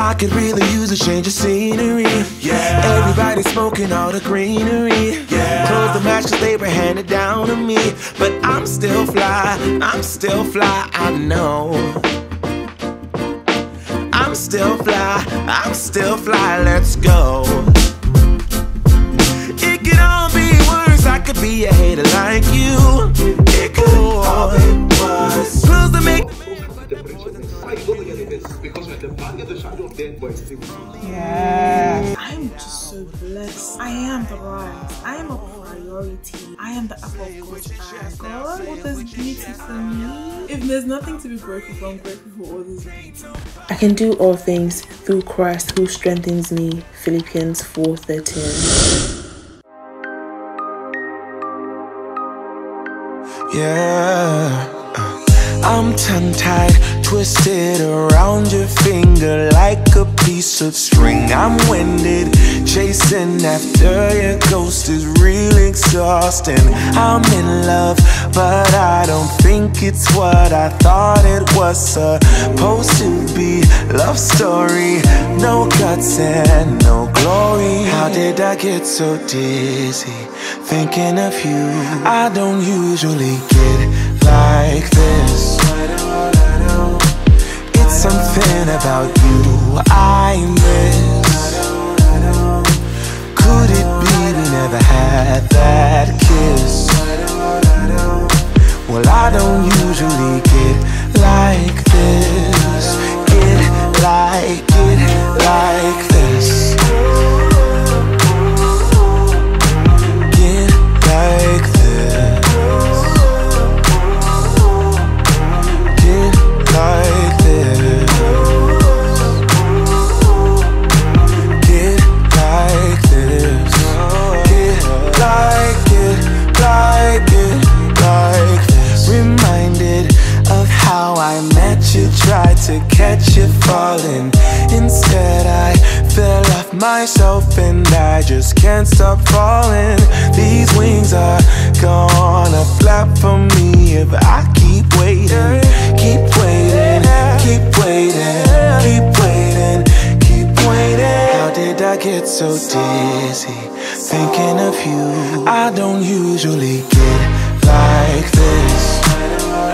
I could really use a change of scenery. Yeah. Everybody smoking all the greenery. Yeah. Close the match cause they were handed down to me. But I'm still fly, I'm still fly, I know. I'm still fly, I'm still fly, let's go. It could all be worse, I could be a hater like you. It could all be worse. Close the make. Because at the back of the shadow of death boy still Yeah. I'm just so blessed. I am the rise. I am a priority. I am the apple of God's eye. God, what is this beauty for me. If there's nothing to be grateful for, I'm grateful for all this beauty. I can do all things through Christ who strengthens me. Philippians 4:13. Yeah. I'm tongue tied, twisted around your finger like a piece of string. I'm winded, chasing after your ghost is real exhausting. I'm in love, but I don't think it's what I thought it was supposed to be. Love story, no guts and no glory. How did I get so dizzy? Thinking of you, I don't usually get like this. Something about you I miss. Myself and I just can't stop falling. These wings are gonna flap for me if I keep waiting, keep waiting, keep waiting, keep waiting, keep waiting. How did I get so dizzy? Thinking of you, I don't usually get like this.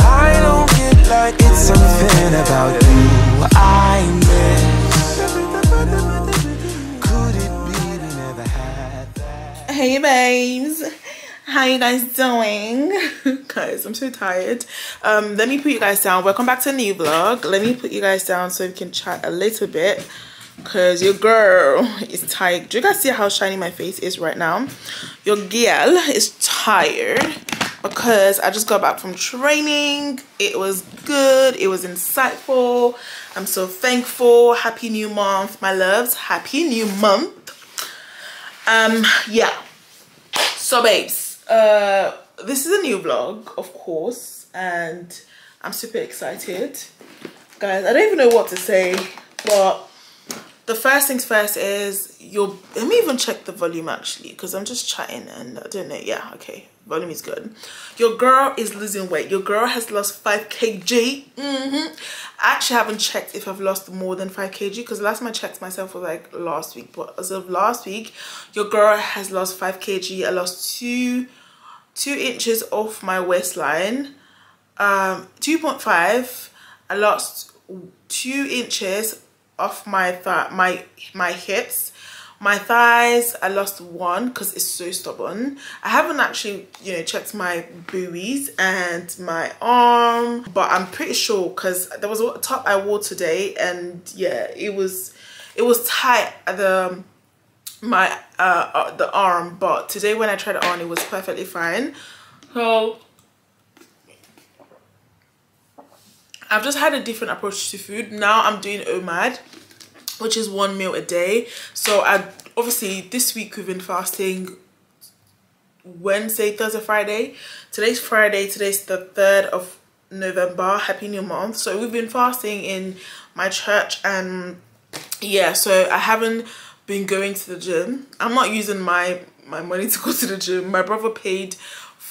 I don't get like it's something about you Hey babes, how you guys doing? guys, I'm so tired. Um, let me put you guys down. Welcome back to a new vlog. Let me put you guys down so we can chat a little bit. Cause your girl is tired. Do you guys see how shiny my face is right now? Your girl is tired because I just got back from training. It was good. It was insightful. I'm so thankful. Happy new month, my loves. Happy new month. Um, yeah. So babes, uh, this is a new vlog, of course, and I'm super excited. Guys, I don't even know what to say, but the first things first is your let me even check the volume actually because i'm just chatting and i don't know yeah okay volume is good. Your girl is losing weight. Your girl has lost 5 kg. Mm-hmm. i actually haven't checked if i've lost more than 5 kg because last time i checked myself was like last week but as of last week your girl has lost 5 kg. I lost two two inches off my waistline um 2.5 i lost two inches off my thigh my my hips my thighs i lost one because it's so stubborn. I haven't actually you know checked my buoys and my arm but i'm pretty sure because there was a top i wore today and yeah it was it was tight at the my uh, uh the arm but today when i tried it on it was perfectly fine. So I've just had a different approach to food. Now I'm doing OMAD, which is one meal a day. So I obviously this week we've been fasting Wednesday, Thursday, Friday. Today's Friday. Today's the 3rd of November. Happy New Month. So we've been fasting in my church and yeah, so I haven't been going to the gym. I'm not using my my money to go to the gym. My brother paid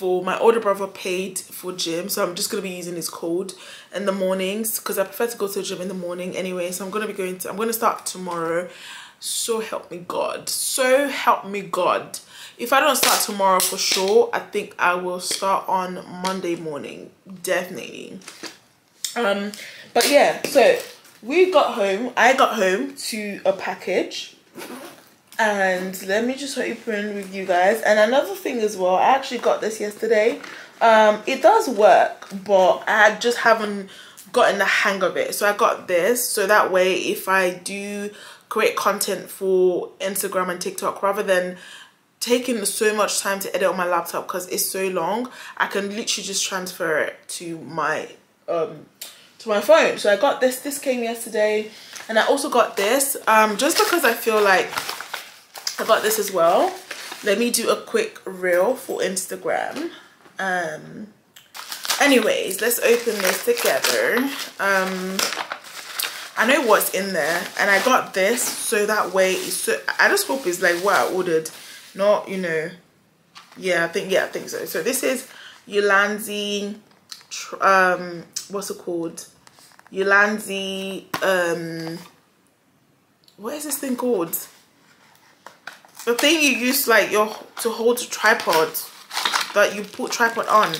for my older brother paid for gym so i'm just going to be using his code in the mornings because i prefer to go to the gym in the morning anyway so i'm going to be going to i'm going to start tomorrow. So help me god so help me god. If i don't start tomorrow for sure i think i will start on monday morning definitely. Um but yeah so we got home i got home to a package and let me just open with you guys. And another thing as well i actually got this yesterday. Um it does work but i just haven't gotten the hang of it. So i got this so that way if i do create content for instagram and tiktok rather than taking so much time to edit on my laptop because it's so long i can literally just transfer it to my um to my phone. So i got this this came yesterday and i also got this um just because i feel like got this as well. Let me do a quick reel for instagram. Um anyways let's open this together. Um i know what's in there and i got this so that way so i just hope it's like what i ordered. Not you know yeah i think yeah i think so. So this is Ulanzi um what's it called? Ulanzi um what is this thing called the thing you use like your to hold a tripod that you put tripod on.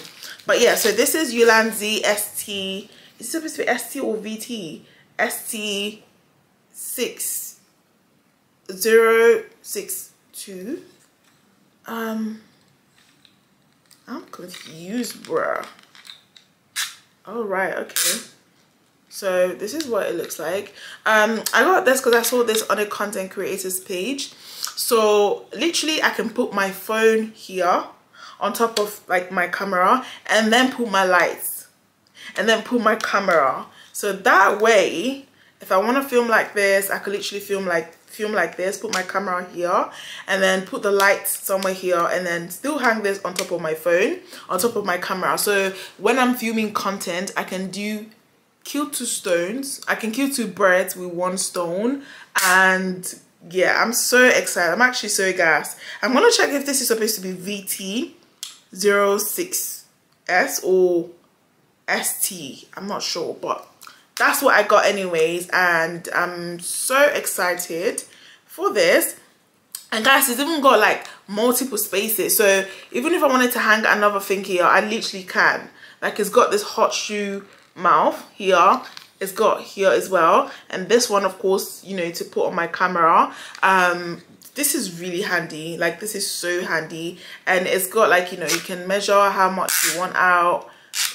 But yeah so this is Ulanzi ST it's supposed to be ST or VT ST six zero six two. Um I'm confused bruh. All right okay so this is what it looks like. Um i got this because i saw this on a content creators page. So literally i can put my phone here on top of like my camera and then put my lights and then put my camera. So that way if i want to film like this i could literally film like film like this put my camera here and then put the lights somewhere here and then still hang this on top of my phone on top of my camera. So when i'm filming content i can do kill two stones. I can kill two birds with one stone. And yeah i'm so excited. I'm actually so gassed. I'm gonna check if this is supposed to be vt 06s or st i'm not sure but that's what I got anyways. And I'm so excited for this. And guys it's even got like multiple spaces. So even if I wanted to hang another thing here I literally can. Like it's got this hot shoe mouth here. It's got here as well. And this one of course you know to put on my camera um this is really handy. Like this is so handy. And it's got like you know you can measure how much you want out.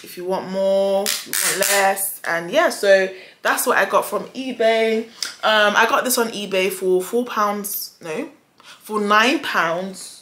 If you want more you want less. And yeah so that's what i got from ebay. Um i got this on ebay for four pounds no for nine pounds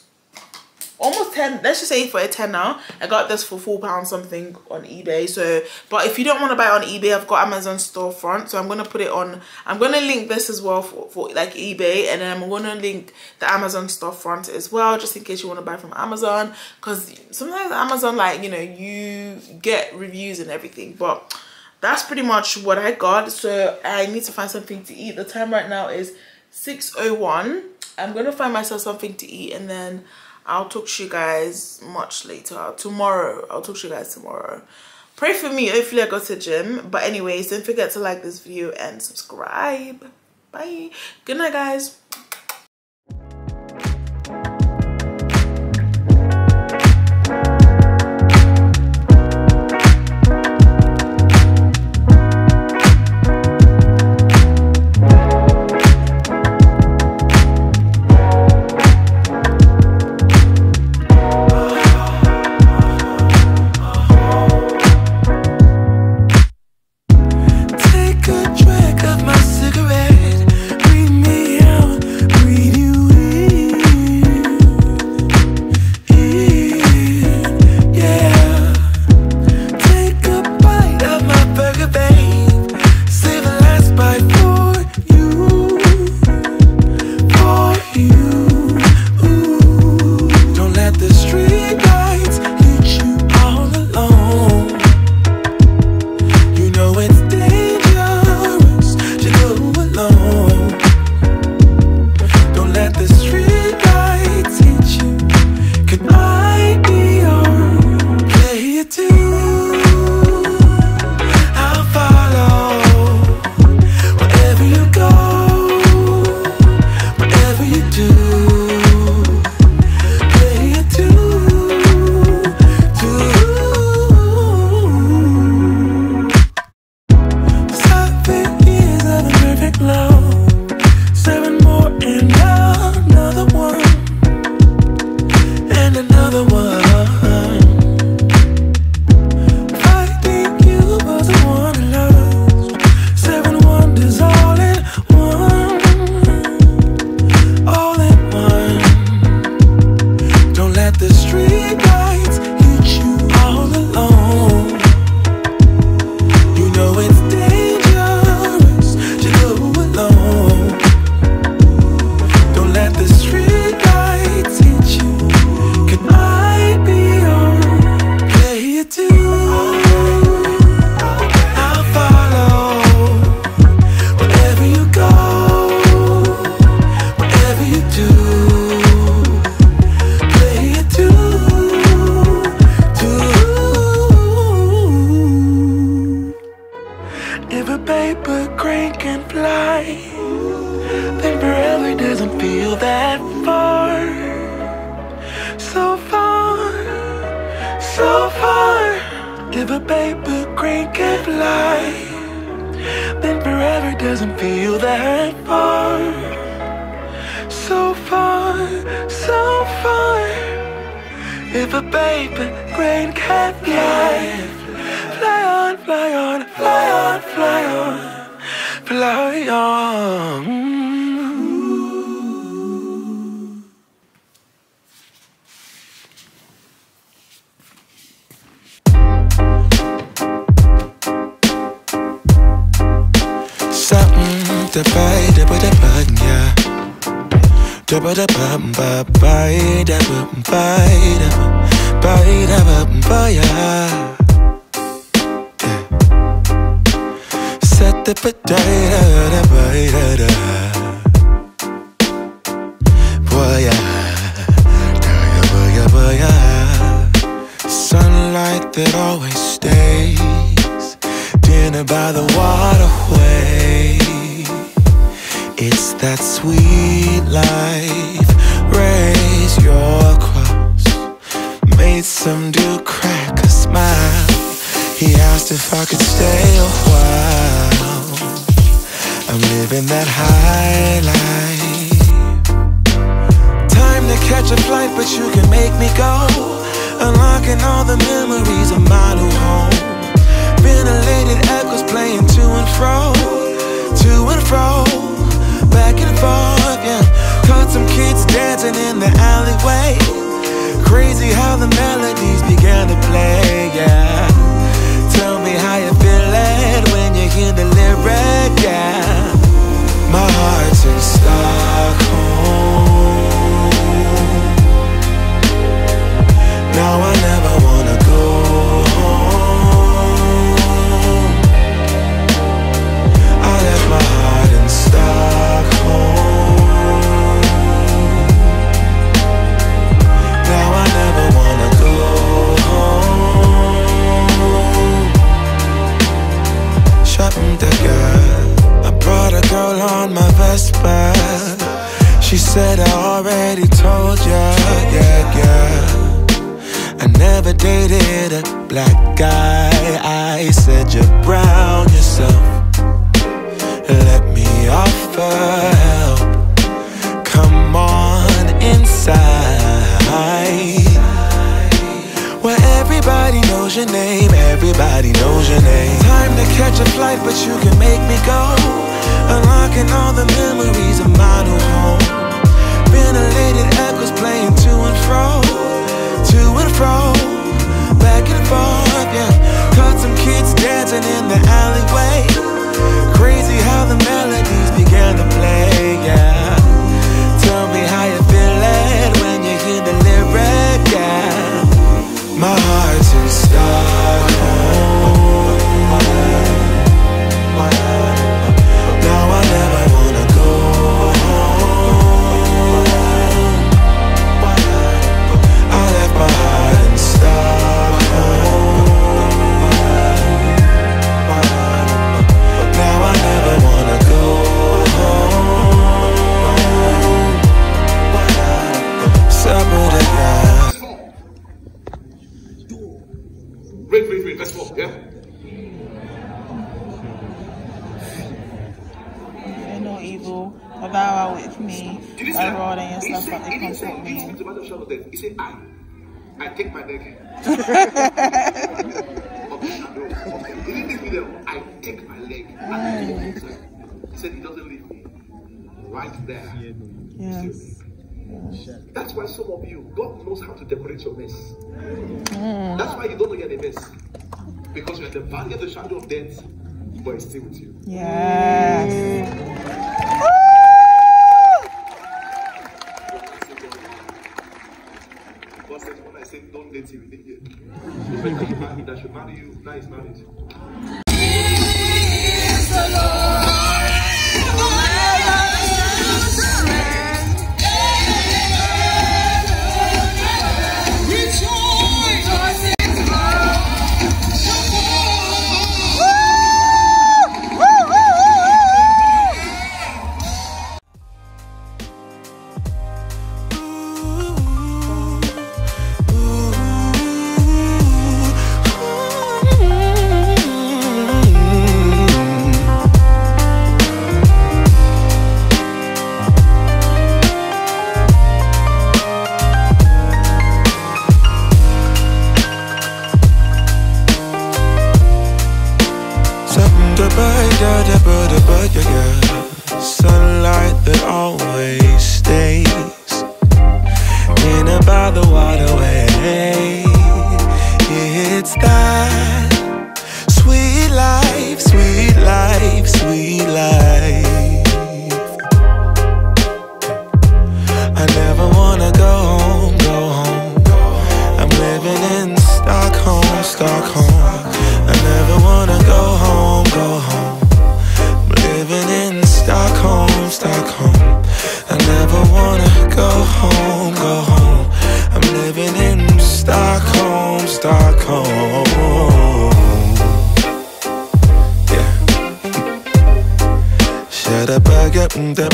almost 10 let's just say for a tenner i got this for four pounds something on ebay so but if you don't want to buy on ebay i've got amazon storefront so i'm gonna put it on i'm gonna link this as well for, for like ebay and then i'm gonna link the amazon storefront as well just in case you want to buy from amazon because sometimes amazon like you know you get reviews and everything but that's pretty much what i got so i need to find something to eat. The time right now is 601 i'm gonna find myself something to eat and then I'll talk to you guys much later. Tomorrow. I'll talk to you guys tomorrow. Pray for me. Hopefully I go to gym. But anyways, don't forget to like this video and subscribe. Bye. Good night, guys. Paper crane can fly, then forever doesn't feel that far. So far, so far. If a paper crane can fly, fly on, fly on, fly on, fly on, fly on. To buy, da ba da bun, yeah. Da ba da bum ba buy, da bum buy, da buy, da bum buy, yeah. Set the potato, Shopping the girl, I brought a girl on my Vespa. She said I already told ya, yeah, yeah. I never dated a black guy. I said you're brown yourself. Let me offer knows your name, everybody knows your name. Time to catch a flight, but you can make me go. Unlocking all the memories of my new home. Ventilated echoes playing to and fro, to and fro, back and forth, yeah. Caught some kids dancing in the alleyway. Fear no evil, for thou art with me. Did you Thy that? rod and He said, they he didn't say, comfort me. speak to Matthew shadow death. He said, I. I take my leg. okay, no, okay. He didn't leave me there. I take my leg. And I take my leg. He said he doesn't leave me. Right there. Yes. That's why some of you, God knows how to decorate your mess. Mm. That's why you don't know you're in a mess. Because you're in the valley of the shadow of death, but it's still with you. Yes. Always Girl,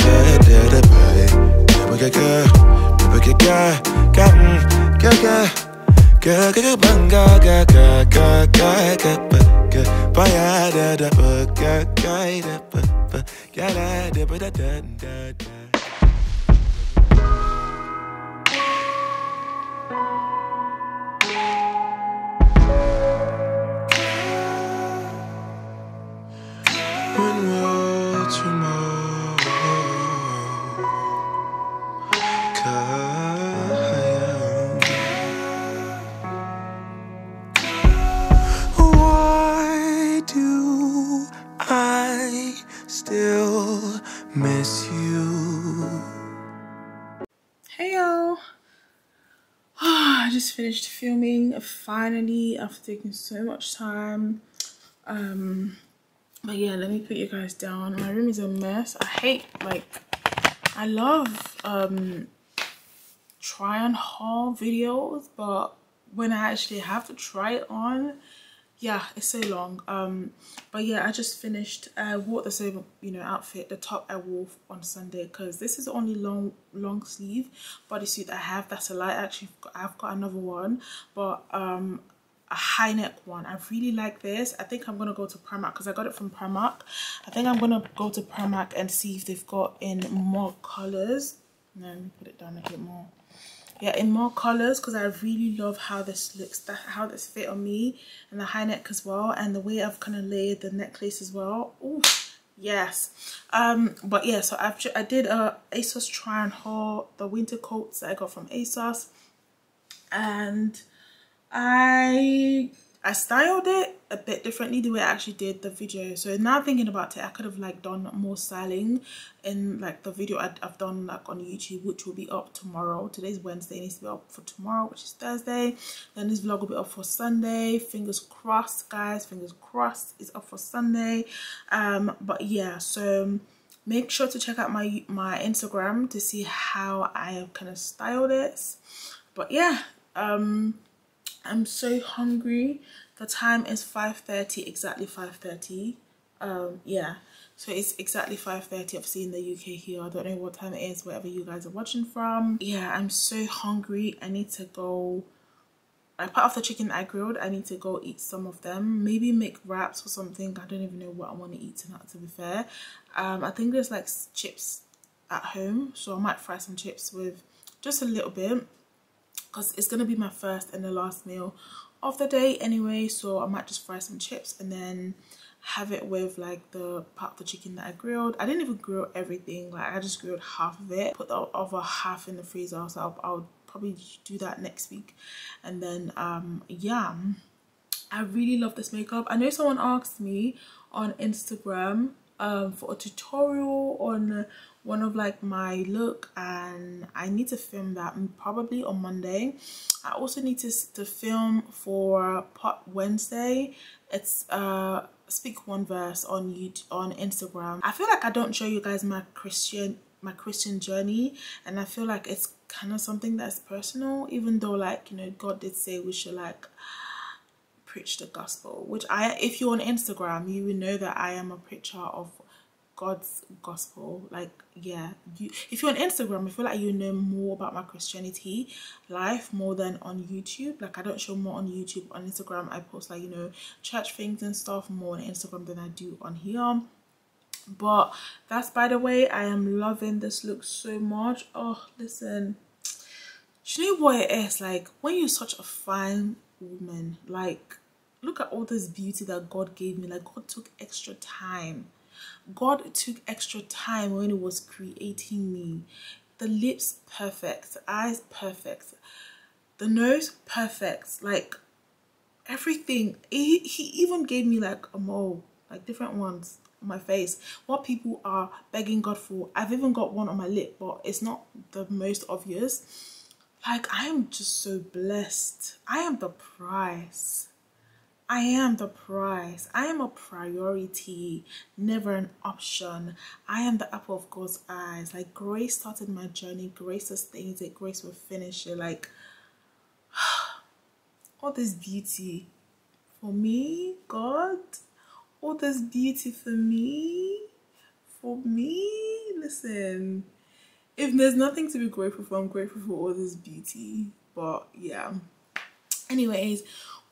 bye, yeah, da, da, ba, girl, girl, da, ba, ba, yeah, da, da, ba, just finished filming finally after taking so much time. Um but yeah, let me put you guys down. My room is a mess. I hate like I love um try on haul videos, but when I actually have to try it on, yeah it's so long. Um but yeah i just finished i wore the same you know outfit the top i wore on sunday because this is the only long long sleeve bodysuit i have. That's a lie. Actually i've got another one but um a high neck one. I really like this. I think i'm gonna go to primark because i got it from primark. I think i'm gonna go to primark and see if they've got in more colors. No, let me put it down a bit more yeah in more colors because i really love how this looks that how this fit on me and the high neck as well and the way i've kind of layered the necklace as well. Ooh, yes. Um but yeah so i've i did a asos try and haul the winter coats that i got from asos and i i styled it a bit differently the way i actually did the video. So now thinking about it i could have like done more styling in like the video i have done like on youtube which will be up tomorrow. Today's wednesday it needs to be up for tomorrow which is thursday. Then this vlog will be up for sunday. Fingers crossed guys fingers crossed it's up for sunday. Um but yeah so make sure to check out my my instagram to see how i have kind of styled it. but yeah um i'm so hungry the time is 5:30 exactly 5:30 um yeah so it's exactly 5:30 obviously in the uk here i don't know what time it is wherever you guys are watching from yeah i'm so hungry i need to go like part of the chicken I grilled, I need to go eat some of them. Maybe make wraps or something. I don't even know what I want to eat tonight to be fair. Um, I think there's like chips at home. So I might fry some chips with just a little bit. Because it's going to be my first and the last meal of the day anyway. So I might just fry some chips and then have it with like the part of the chicken that I grilled. I didn't even grill everything. Like I just grilled half of it. Put the other half in the freezer. So I'll, I'll probably do that next week and then um yeah i really love this makeup i know someone asked me on instagram um for a tutorial on one of like my look and i need to film that probably on monday. I also need to, to film for pot wednesday. It's uh speak one verse on YouTube on instagram. I feel like i don't show you guys my christian my christian journey and i feel like it's kind of something that's personal even though like you know god did say we should like preach the gospel which i if you're on instagram you know that i am a preacher of god's gospel like yeah you if you're on instagram i feel like you know more about my christianity life more than on youtube. Like i don't show more on youtube on instagram. I post like you know church things and stuff more on instagram than i do on here. But that's by the way i am loving this look so much. Oh listen. Do you know what it is? Like when you're such a fine woman like look at all this beauty that god gave me. Like god took extra time God took extra time when He was creating me. The lips perfect, the eyes perfect, the nose perfect. Like everything. He he even gave me like a mole, like different ones on my face. What people are begging God for. I've even got one on my lip, but it's not the most obvious. Like I am just so blessed. I am the prize. I am the prize. I am a priority, never an option. I am the apple of God's eyes. Like grace started my journey, grace sustains it, grace will finish it. Like all this beauty for me, God, all this beauty for me, for me. Listen, if there's nothing to be grateful for, I'm grateful for all this beauty. But yeah, anyways,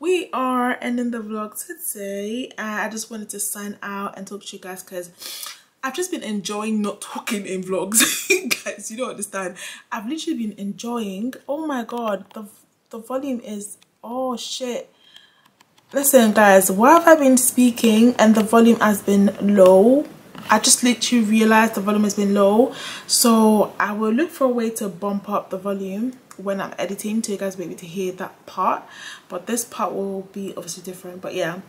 we are ending the vlog today. Uh, I just wanted to sign out and talk to you guys because I've just been enjoying not talking in vlogs. guys, you don't understand. I've literally been enjoying. Oh my god, the the volume is oh shit listen guys why have i been speaking and the volume has been low i just literally realized the volume has been low so i will look for a way to bump up the volume when i'm editing to you guys be able to hear that part but this part will be obviously different but yeah.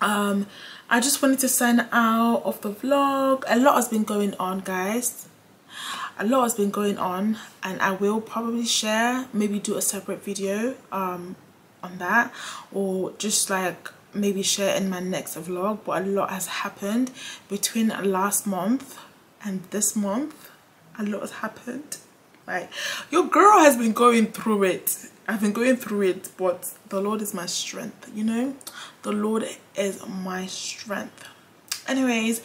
Um i just wanted to sign out of the vlog. A lot has been going on guys. A lot has been going on and I will probably share maybe do a separate video um on that or just like maybe share in my next vlog but a lot has happened between last month and this month. A lot has happened like your girl has been going through it I've been going through it but the Lord is my strength you know the Lord is my strength anyways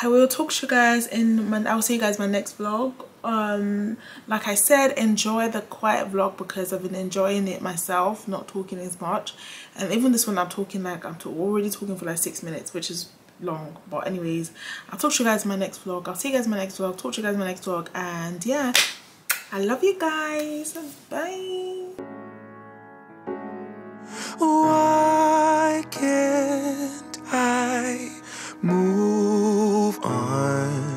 I will talk to you guys in my, I'll see you guys my next vlog. Um, like I said, enjoy the quiet vlog because I've been enjoying it myself, not talking as much. And even this one, I'm talking like, I'm already talking for like six minutes, which is long. But anyways, I'll talk to you guys in my next vlog. I'll see you guys in my next vlog, talk to you guys in my next vlog. And yeah, I love you guys. Bye. Why can't I move on?